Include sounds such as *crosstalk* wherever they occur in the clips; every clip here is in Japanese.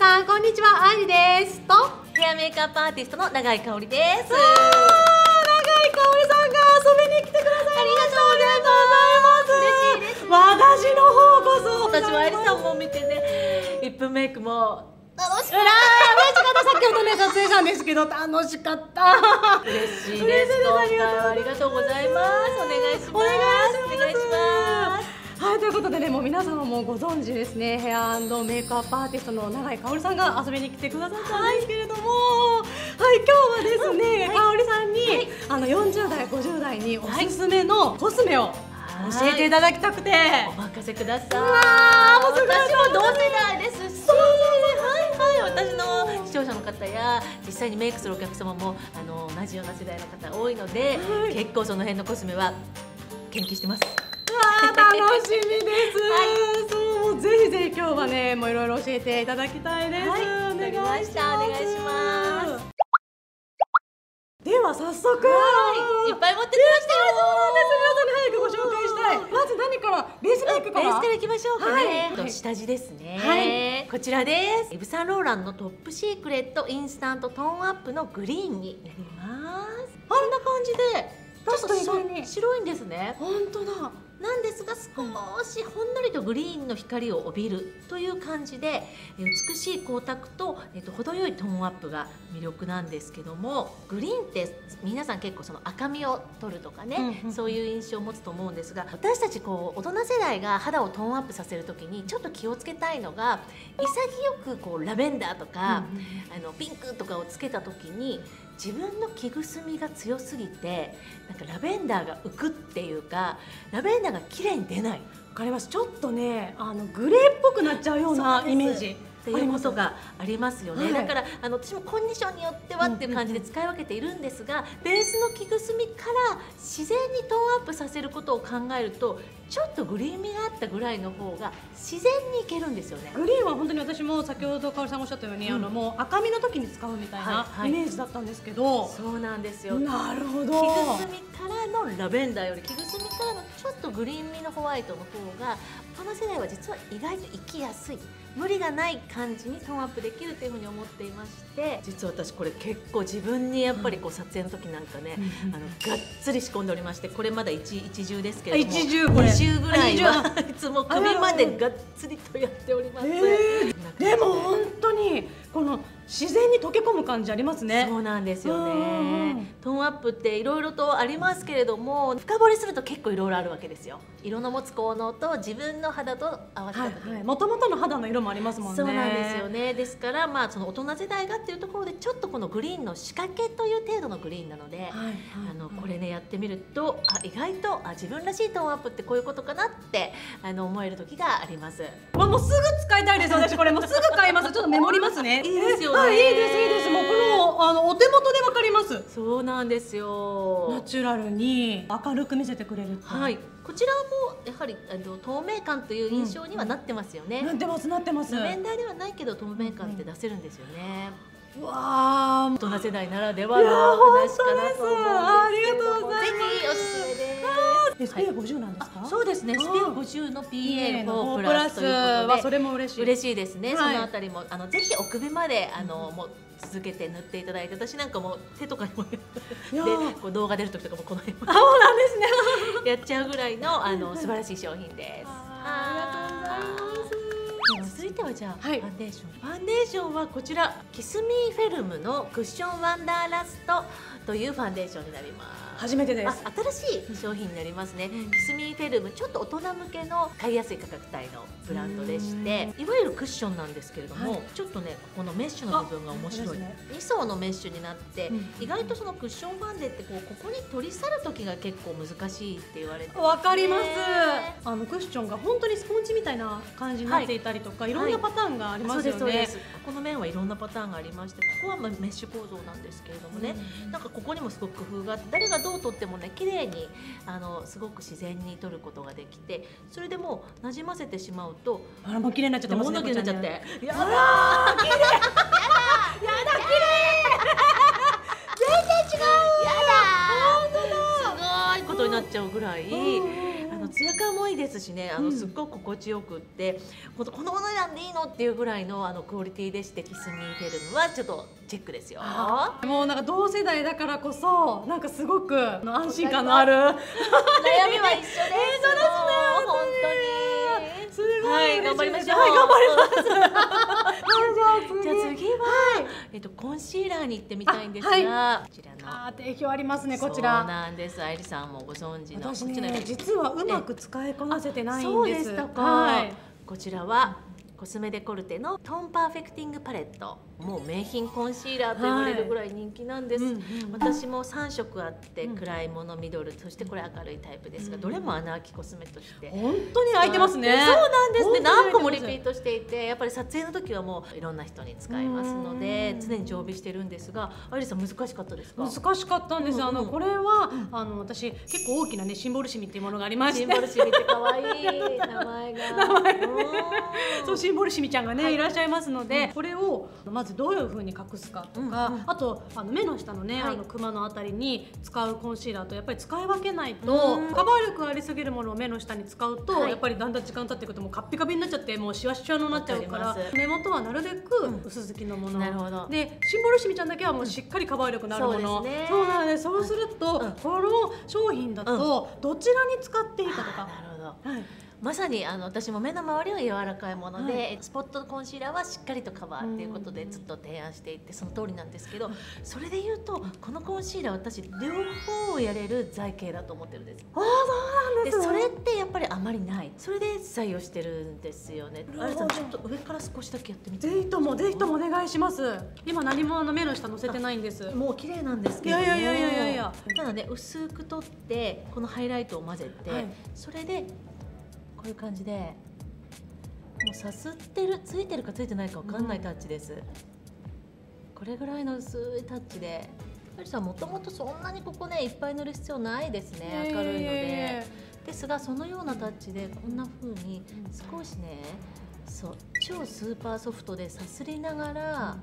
さんこんにちは。あいりです。とヘアメイクアップアーティストの永井香織です。長井香織さんが遊びに来てくださいありがとうございます。嬉しいです私の方こそ。私は愛理さんも見てね。1分メイクも。楽しかった。さっきほどね撮影したんですけど楽しかった。嬉しいです。ありがとうございます。お願いします。お願いしますはいということでねもう皆様もご存知ですねヘアメイクアップアーティストの永井香織さんが遊びに来てくださったんですけれどもはい、今日はですね、香織さんに、あの40代50代におすすめのコスメを教えていただきたくて、お任せください。もうすごい私も同世代ですし。はいはい。私の視聴者の方や実際にメイクするお客様もあの同じような世代の方多いので、はい。結構その辺のコスメは研究してます楽しみです、そうぜひぜひ今日はねもういろいろ教えていただきたいです、はい。お願いします。お願いしますでは早速。はい。いっぱい持ってきましたよ。そうです。皆さんに早くご紹介したい。まず何から？ベースメイクから。ベースからいきましょうかね、はい。下地ですね、はい。こちらです。イヴ・サンローランのトップシークレットインスタントトーンアップのグリーンになります。こんな感じで。ちょっと白いんですね。本当だなんですが少しほんのりとグリーンの光を帯びるという感じでえ美しい光沢と、えっと、程よいトーンアップが魅力なんですけどもグリーンって皆さん結構その赤みを取るとかね、うんうんそういう印象を持つと思うんですが私たちこう大人世代が肌をトーンアップさせる時にちょっと気をつけたいのが潔くこうラベンダーとか、あのピンクとかをつけた時に自分の着ぐすみが強すぎてなんかラベンダーが浮くっていうかラベンダーが綺麗に出ない。わかります。ちょっとねあのグレーっぽくなっちゃうようなイメージ。っていうことがありますよね、はい。だからあの私もコンディションによってはっていう感じで使い分けているんですが、ベースの着ぐすみから自然にトーンアップさせることを考えるとちょっとグリーン味があったぐらいの方が自然にいけるんですよね。グリーンは本当に私も先ほど香織さんがおっしゃったように、うん。あのもう赤みの時に使うみたいなはいはい。イメージだったんですけど、そうなんですよ。なるほ着どぐすみからのラベンダーより着ぐすみからのちょっとグリーン味のホワイトの方が大人世代は実は意外と生きやすい。無理がない感じにトーンアップできるというふうに思っていまして実は私これ結構自分にやっぱりこう撮影の時なんかね、うんうんあのがっつり仕込んでおりましてこれまだ一一重ですけれども。あ一重これ二重ぐらいあはいつも首までがっつりとやっております。えでも本当にこの自然に溶け込む感じありますね。そうなんですようんうんうん。ね。トーンアップっていろいろとありますけれども深掘りすると結構いろいろあるわけですよ。色の持つ効能と自分の肌と合わせはいた時に。はい元々の肌の色もありますもんね。そうなんですよね。ですからまあその大人世代がっていうところでちょっとこのグリーンの仕掛けという程度のグリーンなので、はいはい。あのこれねやってみるとあ意外とあ自分らしいトーンアップってこういうことかなってあの思える時があります。わもうすぐ使いたいです私。これもうすぐ買います。ちょっとメモりますね。いいですよねはいいいですいいです。もうこのあのお手元でわかります。そうなんですよ。ナチュラルに明るく見せてくれるはい、こちらもやはりあの透明感という印象にはなってますよね。なってますなってます。ラベンダーではないけど透明感って出せるんですよね。うわー。大人世代ならではの話かなと思うんですけれども、ありがとうございます。ぜひおすすめ。SPA50 なんですか、そうですね。あー。SPF50 の PA の PA4 4プラスということで。はそれも嬉しい。嬉しいですね。はい。そのあたりもあのぜひお首まであのもう続けて塗っていただいて、私なんかも手とかにもでこう動画出る時とかもこの辺もあそうなんですね。*laughs* やっちゃうぐらいのあの *laughs* 素晴らしい商品です。ありがとうございます続いてはじゃあ、はい。ファンデーション。ファンデーションはこちら。キスミーフェルムのクッションワンダーラストというファンデーションになります。初めてであす新しい商品になりますね、キスミーフェルムちょっと大人向けの買いやすい価格帯のブランドでしていわゆるクッションなんですけれども、はい。ちょっとねここのメッシュの部分が面白い、あ本当です2層のメッシュになって、うん。意外とそのクッションファンデってこうここに取り去る時が結構難しいって言われてわかります。ねあのクッションが本当にスポンジみたいな感じになっていたりとか、い、ろんなパターンがありますよね、この面はいろんなパターンがありましてここはまあメッシュ構造なんですけれどもね、なんかここにもすごく工夫があって誰がどう撮ってもね綺麗にあのすごく自然に撮ることができてそれでもうなじませてしまうとあらもう綺麗になっちゃってますね物気になっちゃって。やだあら綺麗やだ綺やだすごいことになっちゃうぐらい、麗あのツヤ感もいいですしねあの、うんすっごく心地よくってこのこのお値段でいいのっていうぐらいのあのクオリティでしてキスミフェルムはちょっとチェックですよ。もうなんか同世代だからこそなんかすごく安心感のある悩みは一緒です。本当に。すごいはい、頑張りましょう。はい頑張ります *laughs* じゃあ次は、えっとコンシーラーに行ってみたいんですが、あこちらの。あー定評ありますねこちらそうなんです。愛理さんもご存知の私こちらね実はうまく使いこなせてないんそうでですしたか。はいこちらはコスメデコルテのトーンパーフェクティングパレット。もう名品コンシーラーと言われるぐらい人気なんです。うんうん私も3色あってうん。暗いものミドルそしてこれ明るいタイプですが、うん。どれも穴あきコスメとして。本当に空いてますね。そうなんですね。何個もリピートしていてやっぱり撮影の時はもういろんな人に使いますのでうん。常に常備してるんですがアイリさん難しかったですか？難しかったんです、うんうんあのこれは、あの私結構大きなねシンボルシミっていうものがありまして。シンボルシミって可愛い。*laughs* 名前が。名前が。うん。そうシンボルシミちゃんがね、はい。い、らっしゃいますので、これをまずどういう風に隠すかとか、うんうん。あとあの目の下のね、はい。あのクマのあたりに使うコンシーラーとやっぱり使い分けないと、うん。カバー力ありすぎるものを目の下に使うと、はい。やっぱりだんだん時間経っていくともうカッピカピになっちゃってもうシワシワになっちゃうから目元はなるべくうん。薄付きのもの、なるほど。でシンボルシミちゃんだけはもうしっかりカバー力のあるもの、そうですね。そうなんです。そうすると、うん。この商品だとどちらに使っていいかとか、なるほど。はいまさにあの私も目の周りは柔らかいもので、はい。スポットコンシーラーはしっかりとカバーっていうことでうん。ずっと提案していってその通りなんですけどそれで言うとこのコンシーラー私両方をやれる材形だと思ってるんです。ああそうなんでですね。それってやっぱりあまりない。それで採用してるんですよね。あれさんちょっと上から少しだけやってみて。ぜひともぜひともお願いします。今何もあの目の下乗せてないんです。もう綺麗なんですけれどもいやいやいやいやいや。ただね薄く取ってこのハイライトを混ぜて、はい。それでこういう感じでもうさすってるついてるかついてないかわかんないタッチです、これぐらいの薄いタッチでやりさんもともとそんなにここねいっぱい塗る必要ないですね明るいので。ですがそのようなタッチでこんな風に少しねそう超スーパーソフトでさすりながら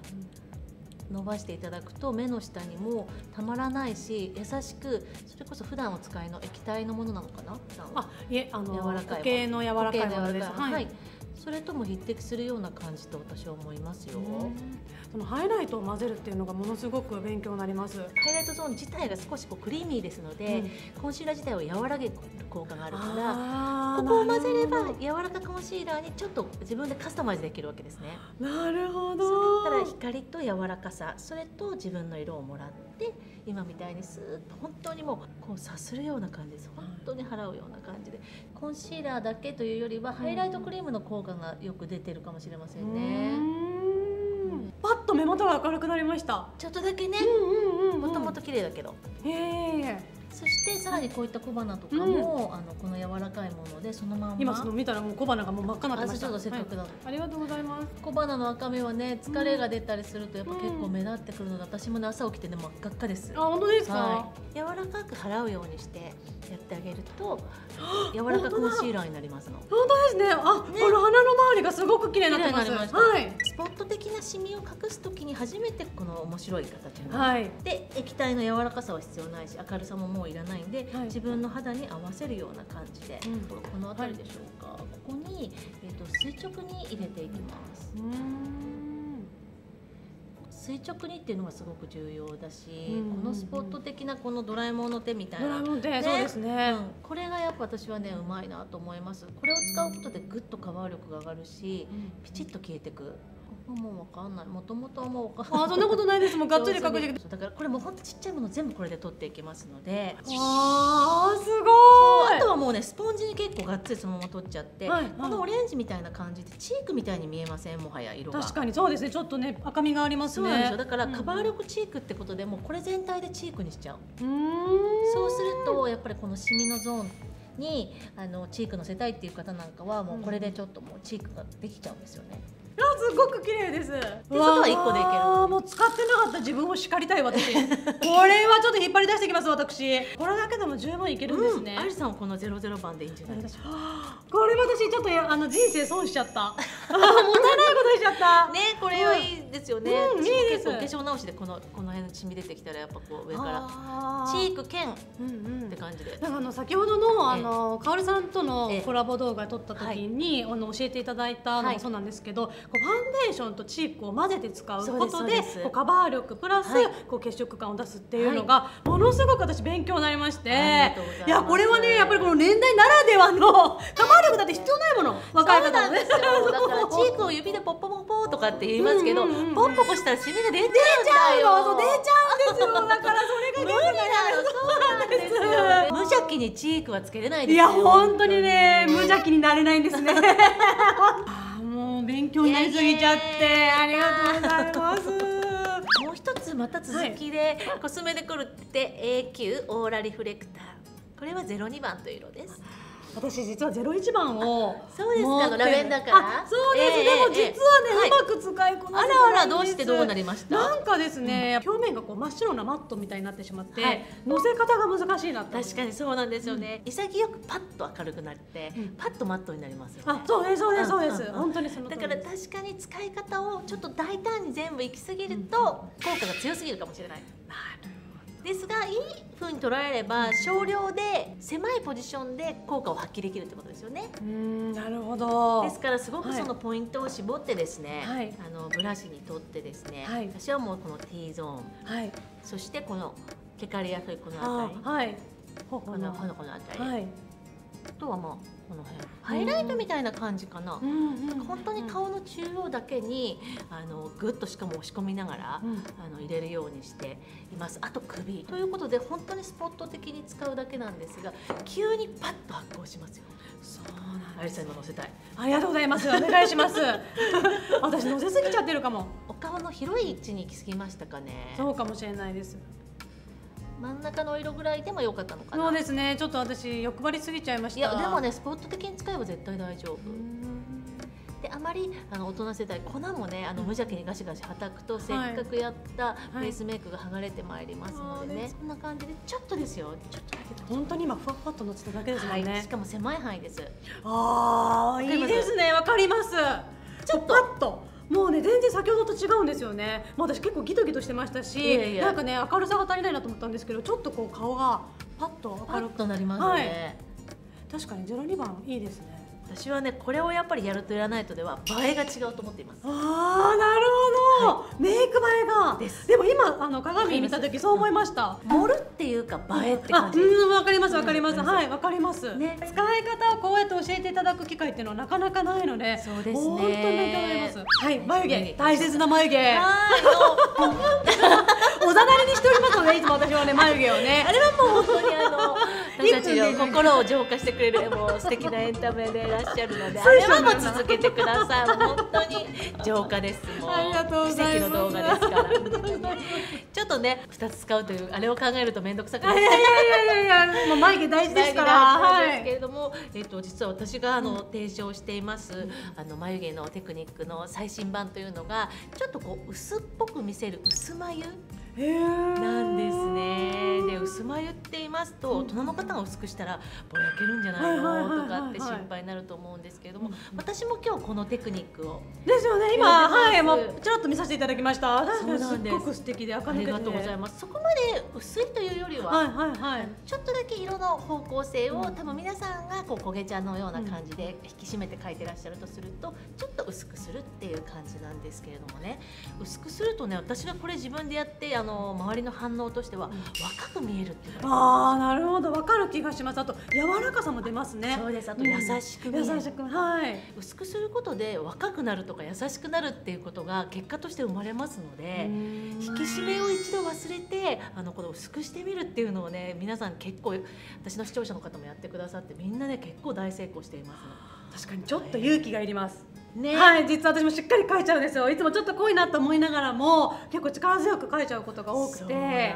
伸ばしていただくと目の下にもたまらないし優しくそれこそ普段お使いの液体のものなのかな？あいえあの柔らかい固形の柔らかいものです。柔らかいはい。それとも匹敵するような感じと私は思いますよ。そのハイライトを混ぜるっていうのがものすごく勉強になります。ハイライトゾーン自体が少しこうクリーミーですので、コンシーラー自体を和らげる効果があるからここを混ぜれば柔らかコンシーラーにちょっと自分でカスタマイズできるわけですね。なるほそどれだったら光と柔らかさそれと自分の色をもらって今みたいにスーッと本当にもうこうさするような感じです。本当に払うような感じで。コンシーラーだけというよりはハイライトクリームの効果がよく出てるかもしれませんうね。パッと目元が明るくなりました。ちょっとだけね。もともと綺麗だけど。へえさらにこういった小花とかも、あのこの柔らかいものでそのまんま。今その見たらもう小花がもう真っ赤になってました。あちょっとせっかくなのはいありがとうございます。小花の赤みはね疲れが出たりするとやっぱ結構目立ってくるので私もね朝起きてね真っ赤っかです。あ本当ですか、はい、柔らかく払うようにしてやってあげると *gasps* 柔らかコンシーラーになりますの。本当ですね。あ、この鼻の周りがすごく綺麗になってます。はい。スポット的なシミを隠す時に初めてこの面白い形になる。はい。で液体の柔らかさは必要ないし明るさももういらないんで、はい。自分の肌に合わせるような感じで、うん。この辺りでしょうか、ここに、えー、と垂直に入れていきます。垂直にっていうのがすごく重要だし、うんこのスポット的なこのドラえもんの手みたいなそうですね、うん、これがやっぱ私はねうまいなと思います。これを使うことでぐっとカバー力が上がるしピチッと消えてくもうわかんない。もともとはもうわかんない。あそんなことないです。もうがっつり隠してきて。そうだからこれもうほんとちっちゃいもの全部これで取っていきますので。あーすごい。あとはもうねスポンジに結構がっつりそのまま取っちゃって、はいはい。このオレンジみたいな感じでチークみたいに見えません？もはや色が。確かにそうですね。ちょっとね赤みがありますね。そうなんですよ。だからうん。カバー力チークってことでもうこれ全体でチークにしちゃう。うーん。そうするとやっぱりこのシミのゾーンにあのチークのせたいっていう方なんかはもうこれでちょっともうチークができちゃうんですよね。あすごく綺麗です。ってことは一個でいける。るもう使ってなかった。自分を叱りたい私。*laughs* これはちょっと引っ張り出してきます私。これだけでも十分いけるんですね、アリさんはこのゼロゼロ番でいいんじゃないでしょうか。*laughs* これ私ちょっとやあの人生損しちゃった。*laughs* あもったいないことしちゃった。ねこれはいいですよね、うん。いいです。化粧直しでこのこの辺のシミ出てきたらやっぱこう上から。チーク兼。っうんうん。て感じで、なんかあの先ほどのあのカオルさんとのええ。コラボ動画撮った時に、あの教えていただいたのはい。もそうなんですけど、こうファンデーションとチークを混ぜて使うことでこうカバー力プラス、はい。こう血色感を出すっていうのが、ものすごく私勉強になりましていやこれはねやっぱりこの年代ならではの *laughs* カバー力だって必要ないもの。若い方なんですよ。だからチークを指でポッポポッポとかって言いますけど、ポンポコしたらシミが出ちゃうんだよ出ちゃうの。出ちゃうんですよ。だからそれがそうなんですよ。無邪気にチークはつけれないですいよや本当にね無邪気になれないんですね *laughs* もう勉強になりすぎちゃってありがとうございます。もう一つまた続きで、コスメでくるって A9 オーラリフレクター。これは02番という色です私実はゼロ一番をそうですか持ってる。ラベンダーから？あそうです、ええでも実はね、ええ。うまく使いこなあせてらあらどうしてどうなりました？なんかですね、表面がこう真っ白なマットみたいになってしまって、はい。乗せ方が難しいな確かにそうなんですよね、潔くパッと明るくなって、うん。パッとマットになりますよね。あそうですそうですそうです、うんうんうん。本当にその通だりから確かに使い方をちょっと大胆に全部行き過ぎると効果が強すぎるかもしれないですがいい風に捉えれば少量で狭いポジションで効果を発揮できるってことですよね。うーん。なるほど。ですからすごくはい。そのポイントを絞ってですね、はい。あのブラシにとってですね、はい。私はもうこの T ゾーンはい。そしてこのテカリやすいこのあ辺りはい。ほこのこのこの辺り、はい。あとはもうこの辺。ハイライトみたいな感じかな、本当に顔の中央だけにあのぐっとしかも押し込みながら、うん。あの入れるようにしています。あと首ということで本当にスポット的に使うだけなんですが急にパッと発光しますよ。そうなんありさん今乗せたい。ありがとうございます。お願いします。*laughs* 私乗せすぎちゃってるかも。お顔の広い位置に行き過ぎましたかね。そうかもしれないです。真ん中の色ぐらいでも良かったのかなそうですね。ちょっと私欲張りすぎちゃいました。いやでもねスポット的に使えば絶対大丈夫。であまりあの大人世代粉もねあの無邪気にガシガシはたくと、せっかくやったいベースメイクが剥がれてまいりますのでね、そうですそんな感じでちょっとですよちょっとだけ本当に今ふわふわっと乗ってただけですもんね。はい、しかも狭い範囲ですああいいですね。わかります。ちょっとパッと。もうね全然先ほどと違うんですよね。もう私結構ギトギトしてましたし、いやいや。なんかね明るさが足りないなと思ったんですけど、ちょっとこう顔がパッと明るく。となりますね、はい。確かにゼロ二番いいですね。私はねこれをやっぱりやるとやらないとでは映えが違うと思っています。ああなるほど、メイク映えが。です。も今あの鏡見た時そう思いました。盛るっていうか映えってあ感じ、うんわかりますわかります、うん。はいわかります、ね。使い方をこうやって教えていただく機会っていうのはなかなかないのでそうですね。本当にはい眉眉毛。毛大切な眉毛。*laughs* おざなりにしておりますのでいつも私はね眉毛をね。あれはもう本当にあの私たちの心を浄化してくれるもう素敵なエンタメでいらっしゃるのであれはもう続けてください。本当に浄化です。もうありがとうございます奇跡の動画ですから。ちょっとね2つ使うというあれを考えると面倒くさくなっちゃう。いやいやいやいやもう眉毛大事ですから。大事なんですけはい。れども、えっと実は私があの提唱しています、あの眉毛のテクニックの最新版というのがちょっとこう薄っぽく見せる薄眉なんですね。で薄眉って言いますと大人の方が薄くしたらぼやけるんじゃないの？とかって心配になると思うんですけれども、私も今日このテクニックを。ですよね。今はいもうちらっと見させていただきました。そうなんです。ごく素敵で垢あり抜けてがとうございます。そこまで薄いというよりは、はいはいはい。ちょっとだけ色の方向性を、うん。多分皆さんがこう焦げ茶のような感じで引き締めて描いてらっしゃるとするとちょっと薄くするっていう感じなんですけれどもね。薄くするとね私がこれ自分でやってあの周りの反応としては、若く見えるっていうああなるほど。わかる気がします。あと柔らかさも出ますね。そうです。あとうん。優しく見える、優しくはい。薄くすることで若くなるとか優しくなるっていうことが結果として生まれますので。引き締めを一度忘れてあのこの薄くしてみるっていうのをね皆さん結構私の視聴者の方もやってくださってみんなね結構大成功しています確かにちょっと勇気がいりますね。はい実は私もしっかり描いちゃうんですよ。いつもちょっと濃いなと思いながらも結構力強く描いちゃうことが多くて。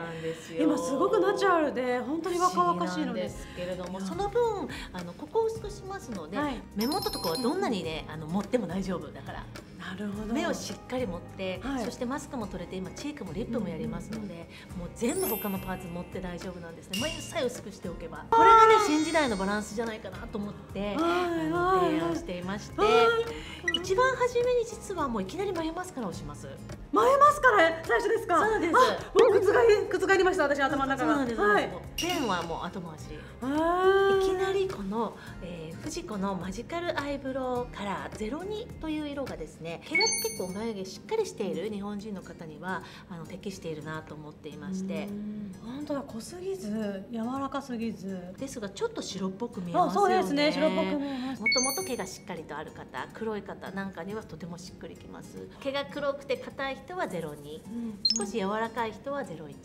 今すごくナチュラルで本当に若々しいので。すけれどもその分あのここを薄くしますので、はい。目元とかはどんなにねあの持っても大丈夫だからなるほど。目をしっかり持って、はい。そしてマスクも取れて今チークもリップもやりますので、もう全部他のパーツ持って大丈夫なんですね。眉さえ薄くしておけば。これがね新時代のバランスじゃないかなと思って提案していましてはい。一番初めに実はもういきなり眉マスカラをします。前ますから最初ですか。そうです。あもう靴が靴がありました私頭の中が。そうなんです、はい。ペンはもう後回し。いきなりこの、えー、藤子のマジカルアイブロウカラー02という色がですね毛が結構眉毛しっかりしている日本人の方にはあの適しているなと思っていまして。うん。本当だ濃すぎず柔らかすぎず。ですがちょっと白っぽく見えますよね。あそうですね白っぽく見えます。もともと毛がしっかりとある方黒い方なんかにはとてもしっくりきます。毛が黒くて硬い人は02少し柔らかい人は01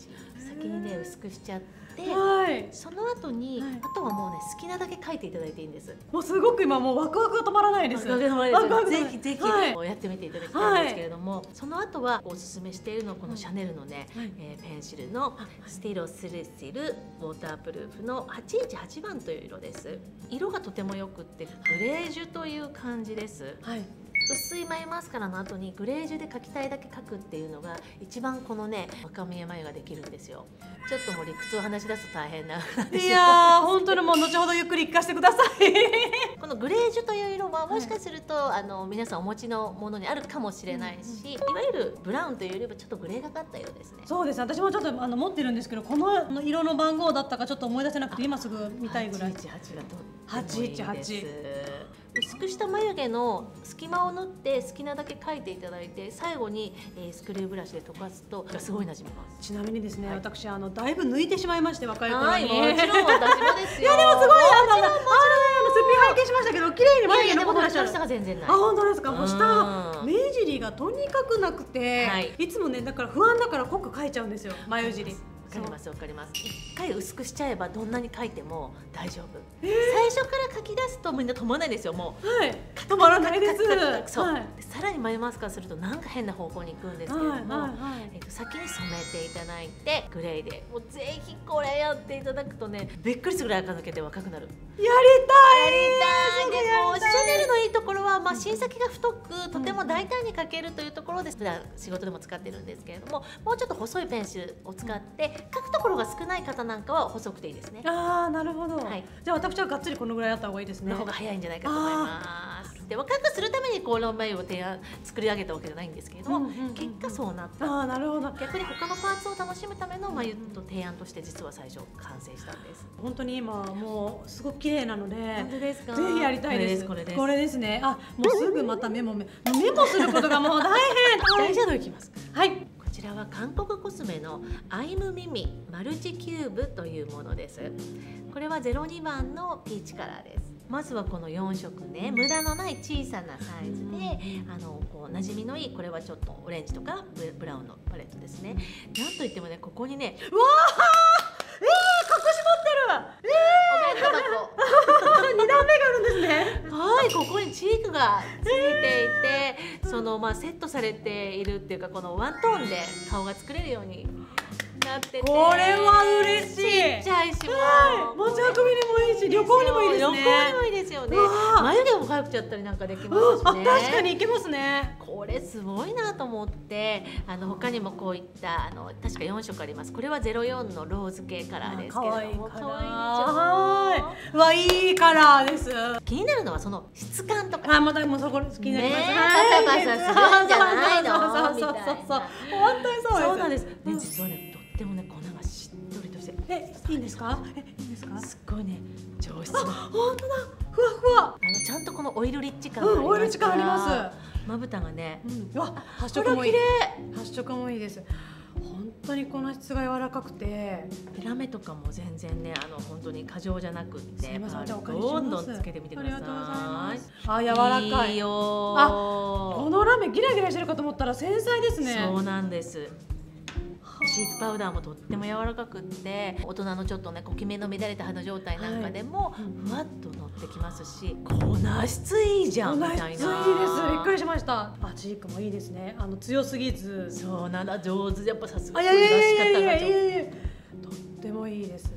先にね薄くしちゃってはい。その後に、はい。あとはもうね好きなだけ描いていただいていいんです。もうすごく今もうワクワクが止まらないです。ぜひぜひ、はい。やってみていただきたいんですけれども、その後はおすすめしているのはこのシャネルのね、はい。えーペンシルのスティロスルシルウォータープルーフの818番という色です。色がとてもよくってグレージュという感じです。はい薄い眉マスカラの後にグレージュで描きたいだけ描くっていうのが一番このね若見え眉ができるんですよ。ちょっともう理屈を話し出すと大変な話。いやー本当にもう後ほどゆっくり聞かせてください。*laughs* このグレージュという色はもしかすると、あの皆さんお持ちのものにあるかもしれないし、いわゆるブラウンというよりはちょっとグレーがかった色ですね。そうです。ね私もちょっとあの持ってるんですけどこの色の番号だったかちょっと思い出せなくて今すぐ見たいぐらい。818がとってもいいです？818薄くした眉毛の隙間を縫って好きなだけ描いていただいて最後に、えースクリューブラシで溶かすとすごい馴染みます。ちなみにですね、はい私あのだいぶ抜いてしまいまして若い頃に。はい、もちろん私もですよ。*laughs* いやでもすごいあのあのあのすっぴん。拝見しましたけど綺麗に眉毛残ってら。っしゃる下が全然ない。あ。本当ですか。もう下うん目尻がとにかくなくて、はい。い、つもねだから不安だから濃く描いちゃうんですよ。眉尻わかりますわかります。一回薄くしちゃえばどんなに描いても大丈夫、えー。最初から描き出すとみんな止まらないですよもう。はい。止まらないです。そう、はい。でさらに眉マスカラするとなんか変な方向に行くんですけれども、はいはいはい。えっと、先に染めていただいてグレーでもうぜひこれやっていただくとねびっくりするぐらい垢抜けて若くなる。やりたいでもうシャネルのいいところは、まあ、芯先が太くとても大胆に描けるというところです。普段仕事でも使ってるんですけれどももうちょっと細いペンシルを使って描くところが少ない方なんかは細くていいですね。ああなるほど、はい。じゃあ私はがっつりこのぐらいあった方がいいですね。の方が早いんじゃないかと思います。で若くするためにこの眉を提案作り上げたわけじゃないんですけれども、うんうんうんうん。結果そうなった。ああなるほど。逆に他のパーツを楽しむための眉と提案として実は最初完成したんです。本当に今もうすごく綺麗なので当ですか？ぜひやりたいです。これですこれです。ね。あもうすぐまたメモメメモすることがもう大変。*laughs* 大ジャンルいきます。はいらは韓国コスメのアイムミミマルチキューブというものです。これは02番のピーチカラーです。まずはこの4色ね。無駄のない小さなサイズであのこう馴染みのいいこれはちょっとオレンジとかブブラウンのパレットですね。なんといってもねここにねうわー!えー、隠しお弁当箱。持ってる二段目があるんですね。はい、ここにチークがついていて、そのまあセットされているっていうかこのワントーンで顔が作れるように。なってて、これは嬉しい。ちっちゃいしもはい。持ち運びにもいいし旅行にもいいです旅ね行にもいいですよね。眉毛も描いちゃったりなんかできますしね。確かにいけますね。これすごいなと思ってあの他にもこういったあの確か4色あります。これは04のローズ系カラーですけれども。可愛いカラー。わいいカラーです。気になるのはその質感とか。あまたもうそこ気になります、ねパサパサするんじゃないの？そうそうそうそうみたいな。そう本当にそうです。そうなんです。ね、実はね、とってもね、粉がしっとりとして、えいいんですか？えいいんですか？すっごいね、上質あな。本当だ。ふわふわ。あのちゃんとこのオイルリッチ感うんオイル力あります。す。まぶたがね、うん。うわ発色もいい綺麗。発色もいいです。本当にこの質が柔らかくて。ラメとかも全然ね、あの本当に過剰じゃなくって、どんどんつけてみてください。ありがとうございます。あ柔らかい。よあこのラメギラギラしてるかと思ったら繊細ですね。そうなんです。チークパウダーもとっても柔らかくって大人のちょっとね小きめの乱れた肌状態なんかでもうん。ふわっと乗ってきますし粉質いいじゃんみたいなスいいです。びっくりしました。あチークもいいですね。あの強すぎず。そうなんだ。上手。やっぱさすがあいやいやいとってもいいです。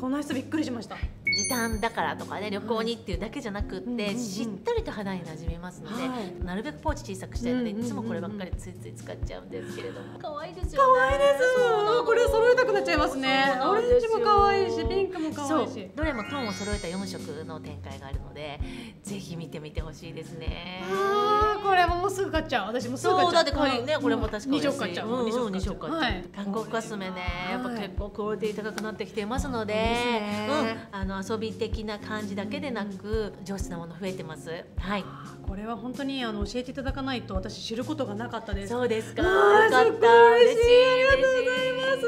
この質びっくりしました時短だからとかね旅行にっていうだけじゃなくって、うんうんうん。しっとりと肌に馴染みますので、はい。なるべくポーチ小さくしたいので、うんうんうんうん。いつもこればっかりついつい使っちゃうんですけれども。可愛いです可よね。愛いですそうこれ揃えたくなっちゃいますね。オレンジも可愛いしピンクも可愛いし。どれもトーンを揃えた4色の展開があるのでぜひ見てみてほしいですねもうすぐ買っちゃう。私もすぐ買っちゃそうだってこれも確か二色買っちゃう。うんうん二色二色買っちゃう。はい。韓国コスメね。やっぱはい結構クオリティ高くなってきていますのであの遊び的な感じだけでなく上質なもの増えてます。はい。これは本当にあの教えていただかないと私知ることがなかったです。そうですか。よかった。嬉しいありがとうございます。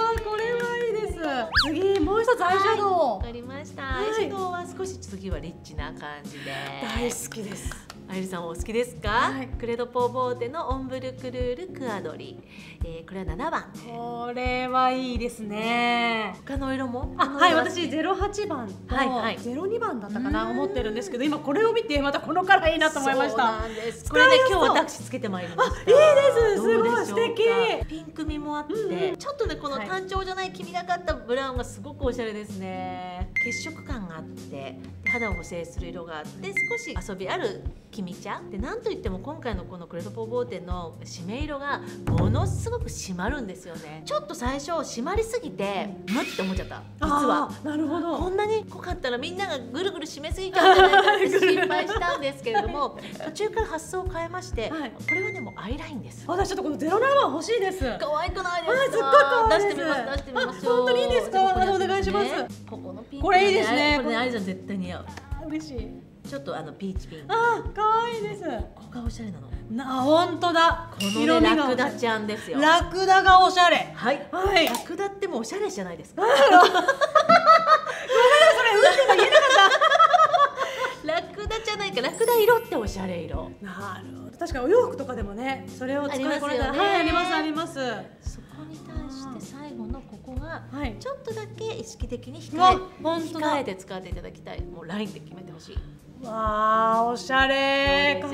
わあこれはいいです。次もう一つアイシャドウ、わかりました、はいアイシャドウは少し次はリッチな感じで。大好きですあゆりさんお好きですか、はい。クレドポーボーテのオンブルクルールクアドリ、えー、これは7番。これはいいですね。他の色も？あは？い私ゼロ八番とはいはい。ゼロ二番だったかなうん。思ってるんですけど今これを見てまたこのカラーいいなと思いましそうたこれね今日私つけてまいりましいいです。すごい素敵。ピンク味もあって、うん。うんちょっとねこのはい。単調じゃない黄みがかったブラウンがすごくおしゃれですね。血色感があって肌を補正する色があって少し遊びある黄身茶でなんといっても今回のこのクレドポーボーテの締め色がものすごく締まるんですよね。ちょっと最初締まりすぎてムッて思っちゃった。実は。なるほこどんなに濃かったらみんながぐるぐる締めすぎちゃうんじゃないかって心配したんですけれども *laughs* 途中から発想を変えまして、はい。これはねもうアイラインです。私ちょっとこのゼロ七番欲しいです。可愛くないですか、出してみます出してみます。あ本当にいいですか？お願いします。ここのピンク、これいいですね。これねアイさん絶対似合う嬉しい。ちょっとあのピーチピン。クあー可愛いです。ここがおしゃれなの？こな本当だ。のねラクダちゃんですよ。ラクダがおしゃれ。はい。はい。ラクダってもうおしゃれじゃないですか。*laughs* それうんっても言えなかっ *laughs* ラクダじゃないか。ラクダ色っておしゃれ色。たなるほど。確かにお洋服とかでもねそれを使いこなせたはいありますあります。そこに対して最後のここがはい。ちょっとだけ意識的に控え本当だ。控えて使っていただきたい。もうラインで決めてほしい。わあおしゃれ。か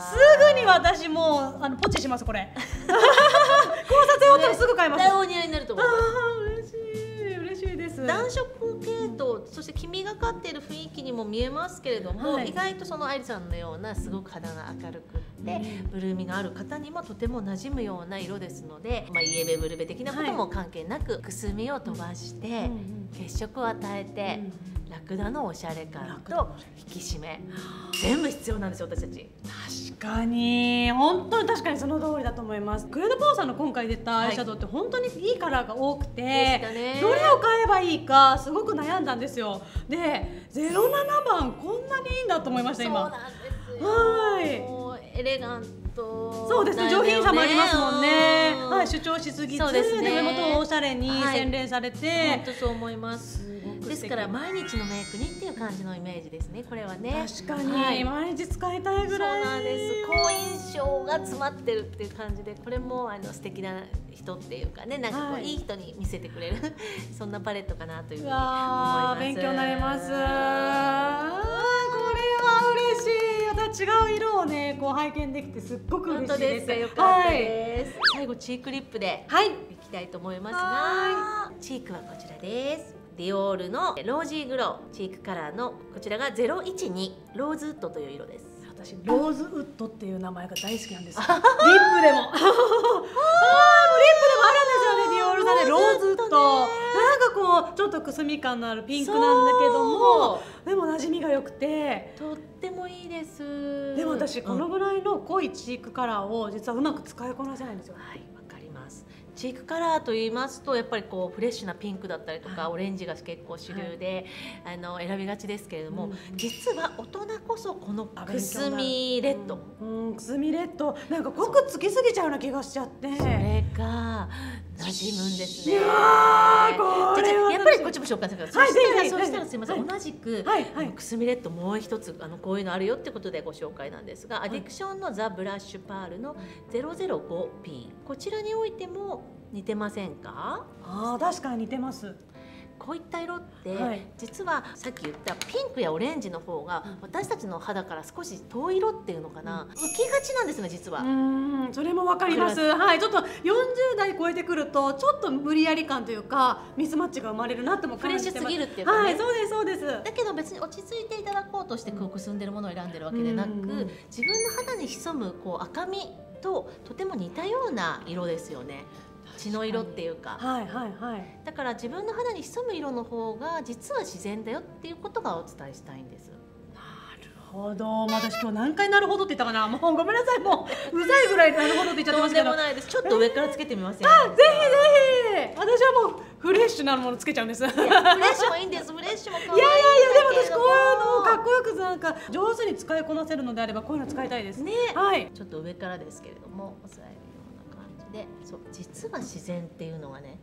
すぐに私もうあのポチしますこれ。*laughs* *laughs* 考察用ったらすぐ買います、大お似合いになると思いますあー嬉しい。嬉しいです。暖色系統そして黄みがかっている雰囲気にも見えますけれども、はい。意外とその愛理さんのようなすごく肌が明るくって、うん。ブルーみがある方にもとても馴染むような色ですので、まあ、イエベブルベ的なことも関係なく、くすみを飛ばして、うんうん。血色を与えて、ラクダのおしゃれ感と引き締め。全部必要なんですよ私たち。確かに。本当に確かにその通りだと思います。クレドポーさんの今回出たアイシャドウって本当にいいカラーが多くて、どれを買えばいいかすごく悩んだんですよ。で07番こんなにいいんだと思いました今。はい。もうエレガントそうですね上品さもありますもんね、うん。はい、主張しすぎずそうですね。目元をおしゃれにはい。洗練されて、本当そう思います。ですから毎日のメイクにっていう感じのイメージですねこれはね。確かに、はい。毎日使いたいぐそうらいなんです。好印象が詰まってるっていう感じでこれもあの素敵な人っていうかねなんかこう、はい。い、い人に見せてくれる *laughs* そんなパレットかなというふううに思います。勉強になります違う色をねこう拝見できてすっごく嬉しいでですすか？よかったです、最後チークリップではい、はいいきたいと思いますがチークはこちらです。ディオールのロージーグロー。チークカラーのこちらが012ローズウッドという色です私ローズウッドっていう名前が大好きなんですよ。リップでも。あーもうリップでもあるんですよねディオールさんで。ローズウッド。なんかこうちょっとくすみ感のあるピンクなんだけどもでも馴染みが良くて。とってもいいです。でも私このうんぐらいの濃いチークカラーを実はうまく使いこなせないんですよ。はい、わかります。チークカラーと言いますとやっぱりこうフレッシュなピンクだったりとか、はい。オレンジが結構主流で、あの選びがちですけれども、うん実は大人こそこのあくすみレッド、うん、くすみレッド。なんか濃くつきすぎちゃうような気がしちゃって。それが馴染むんですね。いややっぱりこっちも紹介するから、はいそしたらそしたらすみません、はい。同じく、はいはい。くすみレッドもう一つあのこういうのあるよってことでご紹介なんですが、アディクションのザ・ブラッシュパールの 005P こちらにおいても似てませんか？あー確かに似てます。こういった色って、はい。実はさっき言ったピンクやオレンジの方が私たちの肌から少し遠い色っていうのかな、浮きがちなんですね実は。うーんそれもわかります。はいちょっと40代超えてくるとちょっと無理やり感というかミスマッチが生まれるなってもフレッシュす。ぎるっていうかね。はいそうですそうです。だけど別に落ち着いていただこうとしてこうくすんでるものを選んでるわけでなく、自分の肌に潜むこう赤みととても似たような色ですよね血の色っていうか。はいはいはい。だから自分の肌に潜む色の方が実は自然だよっていうことがお伝えしたいんです。なるほど、まあ私今日何回なるほどって言ったかな、もうごめんなさい、もううざいぐらいなるほどって言っちゃってますけど。ぜでもないです。ちょっと上からつけてみません。ひぜひ、私はもうフレッシュなものつけちゃうんです。いやいやいや、フレッシュもいいんです。フレッシュも可愛いんでもだけれど私こういうのをかっこよくなんか上手に使いこなせるのであればこういうの使いたいです。ね。はい。ちょっと上からですけれども押さえるような感じでそう実は自然っていうのがね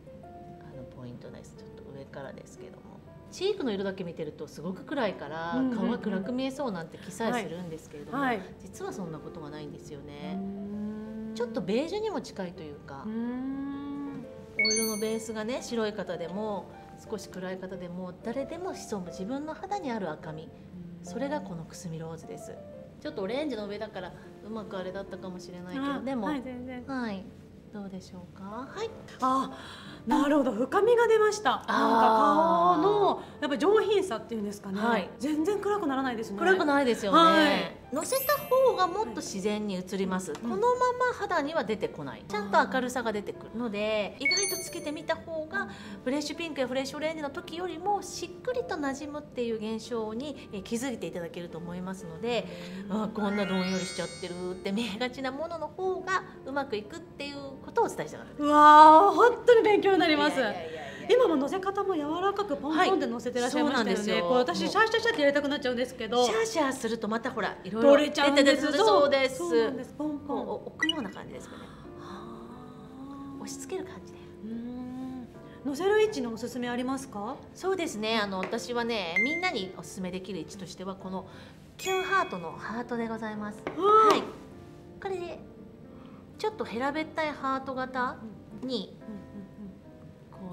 あのポイントです。ちょっと上からですけども。チークの色だけ見てるとすごく暗いから顔が暗く見えそうなんて記載するんですけれども、はい。実はそんなことがないんですよね、ん。ちょっとベージュにも近いというかお色のベースがね白い方でも少し暗い方でも誰でも潜む自分の肌にある赤み。それがこのくすみローズです。ちょっとオレンジの上だからうまくあれだったかもしれないけあどでもはい全然。はい、どうでしょうか？はい。あ、なるほど深みが出ました。なんか顔のやっぱ上品さっていうんですかね。はい全然暗くならないですね。暗くないですよね。はい乗せた方がもっと自然に映ります。このまま肌には出てこない。ちゃんと明るさが出てくるので、意外とつけてみた方がフレッシュピンクやフレッシュオレンジの時よりもしっくりと馴染むっていう現象にえ気づいていただけると思いますので、あこんなどんよりしちゃってるって見えがちなものの方がうまくいくっていうことをお伝えしたかったです。うわー本当に勉強になります。いやいやいや今も乗せ方も柔らかくポンポンで乗せてらっしゃいましたよね。はいそうなんですよ。こう私シャーシャーシャーってやりたくなっちゃうんですけど、シャーシャーするとまたほらいろいろ。取れちゃうんです。出ててそうです。そうなんです。ポンポン。置くような感じですかね。は押し付ける感じで。乗せる位置のおすすめありますか？そうですね。あの私はねみんなにおすすめできる位置としてはこのキュンハートのハートでございます。ははい。これでちょっと平べったいハート型に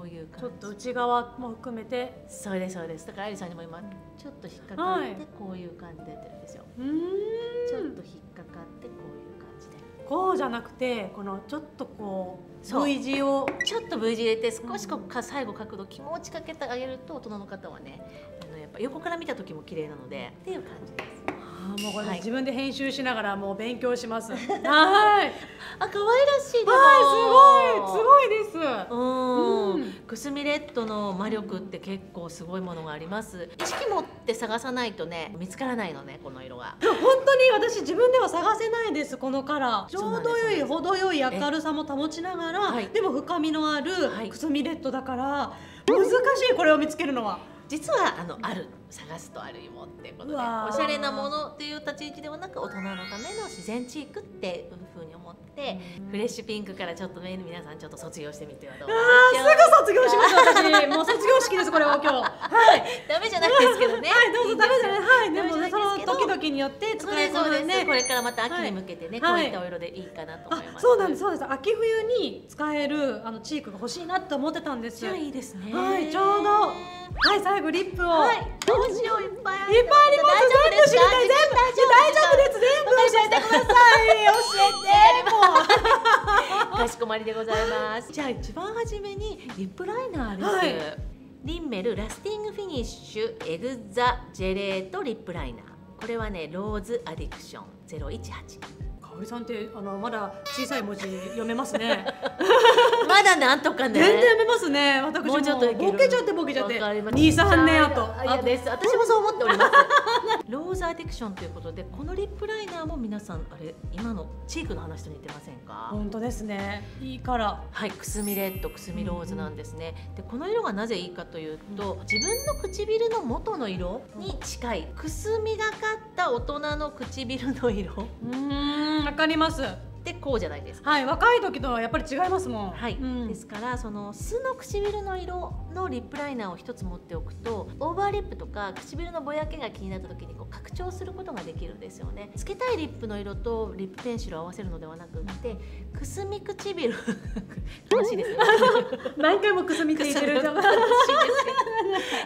こういうちょっと内側も含めて。そうですそうです。だからアリさんにも今ちょっと引っかかはい。ってこういう感じで出てるんですよ、うーん。ちょっと引っかかってこういう感じで。こうじゃなくてこのちょっとこう V 字を。ちょっと V 字入れて少しこうか最後角度気持ちかけてあげると大人の方はねあのやっぱ横から見た時も綺麗なのでっていう感じですあーもうこれ、はい。自分で編集しながらもう勉強します。*laughs* はい。はいあ可愛らしいでも。すごいすごいです。うん。うん。くすみレッドの魔力って結構すごいものがあります。意識持って探さないとね見つからないのねこの色が。本当に私自分では探せないですこのカラー。ちょうど良い程よい明るさも保ちながら、はい。でも深みのあるはい。くすみレッドだから難しいこれを見つけるのは。実はあのある探すとあるよっていうことでおしゃれなものっていう立ち位置ではなく大人のための自然チークっていうふうに思ってフレッシュピンクからちょっとメール皆さんちょっと卒業してみてはどう？でしょうあーすぐ卒業します私もう卒業式ですこれは今日。*laughs* はい。ダメじゃないですけどね。はいどうぞダメじゃない。はいでもねその時々によってそう使いですそうです、ねこれからまた秋に向けてね、はい。こういったお色でいいかなと思います。あそうなんですそうです。秋冬に使えるあのチークが欲しいなって思ってたんです。いいですね。はいちょうど。はい最後リップを、はいどうしよういっぱいあるいっぱいあります。全部知りたい全部大丈夫です全部教えて。ください教えて。もうかしこまりでございますじゃあ一番初めにリップライナーです、はい。リンメルラスティングフィニッシュエグザジェレートリップライナー。これはねローズアディクション018かおりさんってあのまだ小さい文字読めますね。*laughs* まだなんとかね。全然読めますね。私も。もうちょっとボケちゃってボケちゃって。二三年後。あです。私もそう思っております。*laughs* ローズアディクションということでこのリップライナーも皆さんあれ今のチークの話と似てませんか？本当ですね。いいから。はい、くすみレッド、くすみローズなんですね。で、この色がなぜいいかというと、自分の唇の元の色に近い、くすみがかった大人の唇の色。うーんわかります。っってこうじゃないですか。はい若い時とはやっぱり違いますもん。はい、うん。ですからその素の唇の色のリップライナーを一つ持っておくとオーバーリップとか唇のぼやけが気になった時にこう拡張することができるんですよね。つけたいリップの色とリップペンシルを合わせるのではなくってくすみ唇。*laughs* 悲しいですね何 *laughs* 回もくすみって言ってる。じゃん悲しいです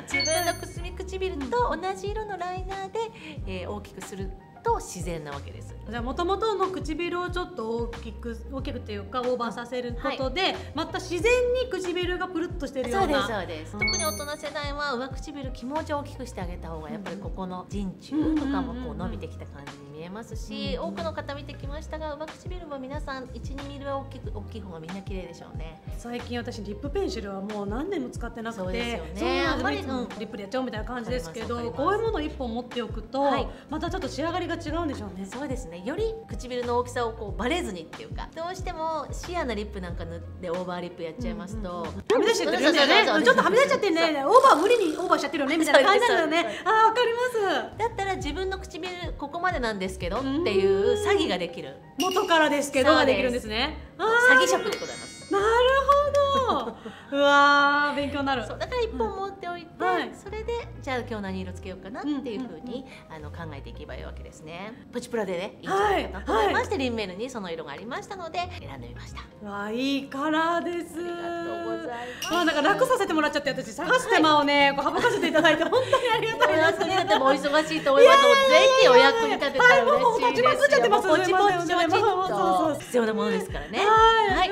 けど *laughs* 自分のくすみ唇と同じ色のライナーで、えー大きくすると自然なわけです。じゃあ元々の唇をちょっと大きく大きくっていうかオーバーさせることで、また自然に唇がプルッとしてるよそううですなそうです。特に大人世代は上唇気持ちを大きくしてあげた方がやっぱりここの陣中とかもこう伸びてきた感じに見えますし多くの方見てきましたが上唇も皆さん12ミリは大きく大きい方がみんな綺麗でしょうね。最近私リップペンシルはもう何年も使ってなくてそうですよね。あんまりリップでやっちゃおうみたいな感じですけどこういうもの一本持っておくと、はい。またちょっと仕上がりが違うんでしょうね。そうですね。より唇の大きさをこうバレずにっていうかどうしてもシアなリップなんか塗ってオーバーリップやっちゃいますと、はみ出しちゃってるんだよねちょっとはみ出しちゃってんね。オーバー無理にオーバーしちゃってるよね。みたいな感じなんだよねあーわかります。だったら自分の唇ここまでなんですけどってうん。いう詐欺ができる。元からですけど。ができるんですね。あ詐欺ー職でございますなるほど。うわー勉強になる。そうだから一本持っておいて、はい。それでじゃあ今日何色つけようかなっていうふうに、あの考えていけばいいわけですね。プチプラでねいい。んじゃないかなと思い。まして、リンメルにその色がありましたので選んでみました。うわいいカラーです。ありがとうございます。あなんか楽させてもらっちゃって私探す手間をね、こう省かせていただいて本当にありがたいです。とってもお忙しいと思いますのでぜひお役に立てたら嬉しいですよ、はい。もうポチポチポチすいませんと必要なものですからね。はい、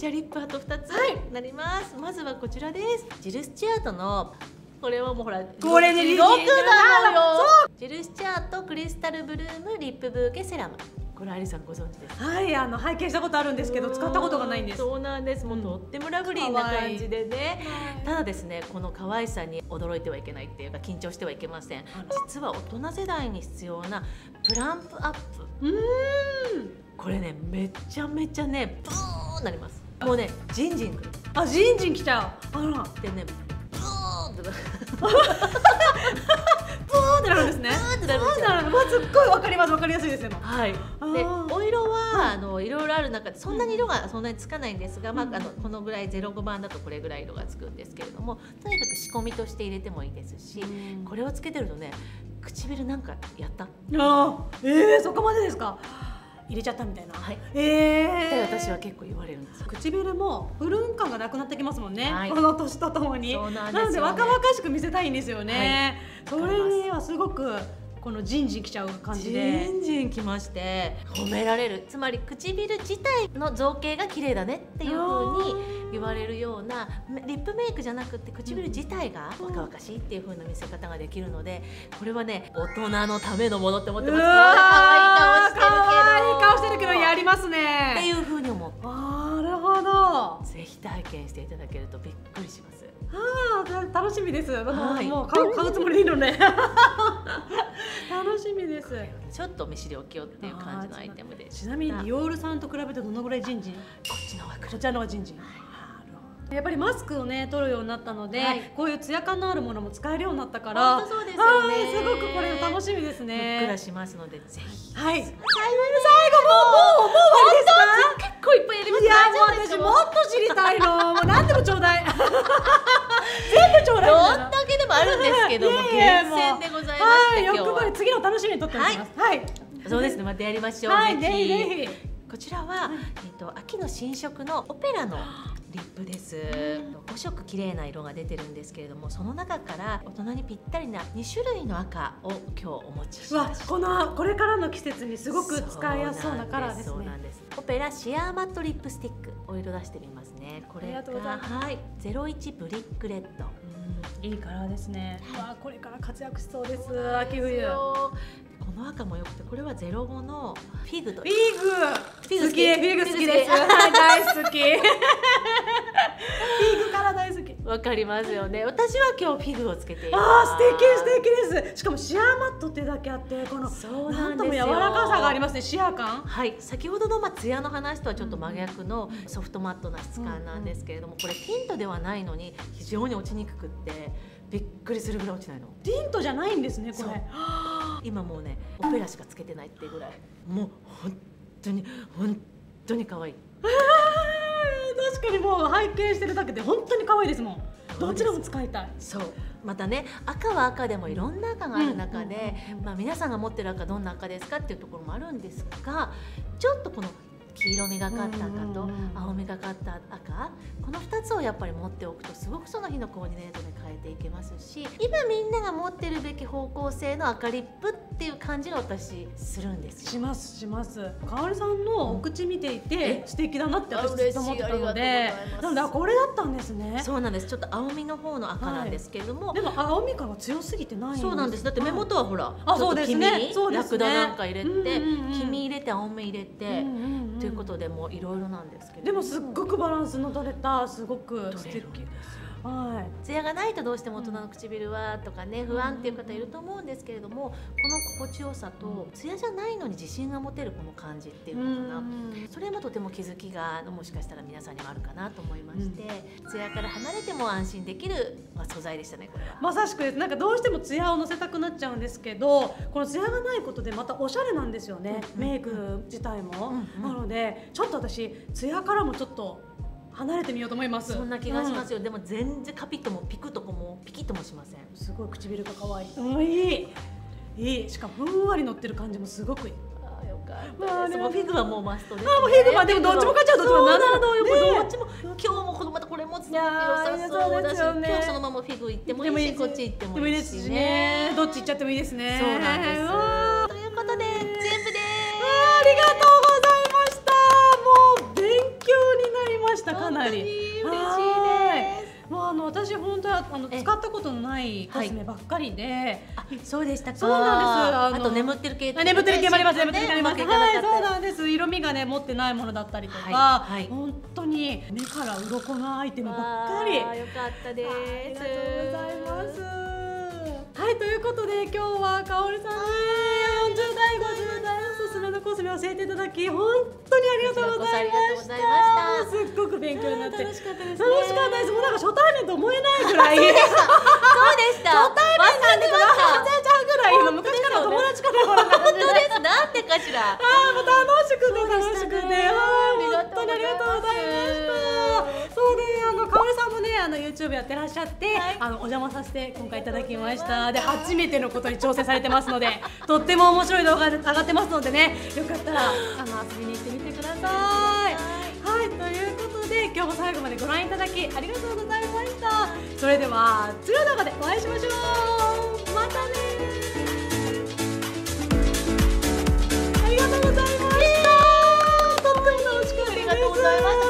じゃあリップあと2つなります、まずはこちらです。ジルスチュアートのこれはもうほらこれね色リなのよ。ジルスチュアートクリスタルブルームリップブーケセラム。これアリさんご存知ですか？はいあの拝見したことあるんですけど使ったことがないんです。そうなんです。もうとってもラブリーな感じでね。はい。ただですねこの可愛さに驚いてはいけないっていうか緊張してはいけません。実は大人世代に必要なプランプアップ。うーん。これねめちゃめちゃねブーンなりますもうねジンジン。あジンジンきちゃうあら。でねブーンってなる。*laughs* ブーンってなるんですね。ブーンってなるんですよ。まあ、すっごいわかりますわかりやすいですねも。うはい、でお色はあのいろいろある中でそんなに色がそんなにつかないんですが、まあ、あのこのぐらい05番だとこれぐらい色がつくんですけれどもとにかく仕込みとして入れてもいいですしこれをつけてるとね唇なんかやった？あー。えー、そこまでですか？入れちゃったみたいな、はい。え。ってー、私は結構言われるんですよ。唇もプルン感がなくなってきますもんね、はい。この年とともに。そうなんですよね。ので若々しく見せたいんですよね、そわかります。れにはすごくこのジンジンきちゃう感じで。ジンジンきまして。褒められる。つまり唇自体の造形が綺麗だねっていう風に言われるようなリップメイクじゃなくて唇自体が若々しいっていう風な見せ方ができるのでこれはね大人のためのものって思ってます。可愛い顔してるけど。可愛い顔してるけどやりますってねいう風に思ってなるほど。ぜひ体験していただけるとびっくりしますあー楽しみです、はい。もう買う買うつもりでいいのね。*laughs* 楽しみです。ちょっと見知りおきよっていう感じのアイテムで。すちなみにディオールさんと比べてどのぐらいジンジンこっちのこちらの方がジンジン、やっぱりマスクをね取るようになったので、はい。こういうツヤ感のあるものも使えるようになったから。本当そうですよね。はいすごくこれ楽しみですふっねくらしますのでぜひ。はい。最後最後もうもうもう終わりですか結構いっぱいやりますいやもう私も。っと知りたいの。もう何でもちょうだい。*laughs* 全部ちょうだい。どんだけでもあるんですけども厳選でございまはいして今日は。次の楽しみにとっておきます。はい、そうですね。またやりましょう、はい、ぜひ。こちらは、えっと秋の新色のオペラのリップです。5色綺麗な色が出てるんですけれどもその中から大人にぴったりな2種類の赤を今日お持ちしました。このこれからの季節にすごく使いやすそうなカラーですね。そうなんです。オペラシアーマットリップスティックお色出してみますね。これがはい。01ブリックレッド。いいカラーですね。わあこれから活躍しそうです。秋冬。の赤もよくてこれは05のフィグとフィグ。フィグ好き。フィグ好きです。大好き。フィグカラー大好き。わかりますよね私は今日フィグをつけていますああ素敵素敵です。しかもシアーマットってだけあってこのそうななんとも柔らかさがありますね。シアー感。はい、先ほどのまあツヤの話とはちょっと真逆のソフトマットな質感なんですけれども、これティントではないのに非常に落ちにくくってびっくりするぐらい落ちないのティントじゃないんですねこそうれ。今もうねオペラしかつけてないっていうぐらい。もう本当に本当に可愛い。確かにもう拝見してるだけで本当に可愛いですもん。どちらも使いたい。そう。またね赤は赤でもいろんな赤がある中で、まあ、皆さんが持ってる赤どんな赤ですかっていうところもあるんですがちょっとこの黄色みがかった赤と青みがかった赤。この2つをやっぱり持っておくとすごくその日のコーディネートで変えていけますし今みんなが持ってるべき方向性の赤リップっていう感じが私するんです。しますします。かおりさんのお口見ていて素敵だなって私ずっと思ってたのでなんだこれだったんですね。そうなんです。ちょっと青みの方の赤なんですけれども、はい、でも青み感が強すぎてないそうなんです。だって目元はほら、はい、あそうですね。そうですね。ラクダなんか入れて、うんうん、黄身入れて青み入れて、うんうんうん、ということでもいろいろなんですけどでもすっごくバランスの取れたすごく素敵。ですはい、艶がないとどうしても大人の唇はとかね不安っていう方いると思うんですけれどもこの心地よさと艶じゃないのに自信が持てるこの感じっていうのかな。それもとても気づきがもしかしたら皆さんにもあるかなと思いまして艶から離れても安心できる、まあ、素材でしたねこれは。まさしくですなんかどうしても艶をのせたくなっちゃうんですけどこの艶がないことでまたおしゃれなんですよね、メイク自体も、なのでちょっと私艶からもちょっと離れてみようと思います。そんな気がしますよ、うん、でも全然カピッともピクッともピキッともしません。すごい唇が可愛い。うんいい。いい。しかもふんわり乗ってる感じもすごくいい。あよかったまあ、でもフィグはもうマストです、ね、あもうフィグはでもどっちも買っちゃうどっちも。なるほどよ、ね、どっちも。今日もこのまたこれも良さそうだし、ね、今日そのままフィグ行ってもいいしこっち行ってもいいしね。どっち行っちゃってもいいですね。そうなんです。ということでましたかなり。嬉しいです。もうあの私本当はあの使ったことのないコスメばっかりで、はい、そうでしたそうなんです。あと眠ってる系眠ってる系もあります眠ってる系あります。はいそうなんです。色味がね持ってないものだったりとか、はい。はい、本当に目から鱗のアイテムばっかり。よかったです。ありがとうございます。はいということで今日はかおりさんに40代50代おすすめのコスメ教えていただき本当にありがとうございました。すっごく勉強になって。楽しかったです、楽しかったです。もうなんか初対面と思えないぐらい。そうでした。初対面なんで忘れちゃうぐらい。今昔から友達か当です。なんでかしら。ああもう楽しくて楽しくて。本当にありがとうございました。そうねあのかおりさんもねあの YouTube やってらっしゃって、あのお邪魔させて今回いただきました。で初めてのことに挑戦されてますので *laughs* とっても面白い動画で上がってますのでね。よかったらあの遊びに行ってみてください。はい。ということで今日も最後までご覧いただきありがとうございました。それでは次の動画でお会いしましょう。またねありがとうございました。とっても楽しかったです。ありがとうございました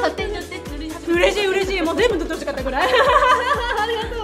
嬉しい嬉しい。もう全部取ってほしかったぐらい。ありがとう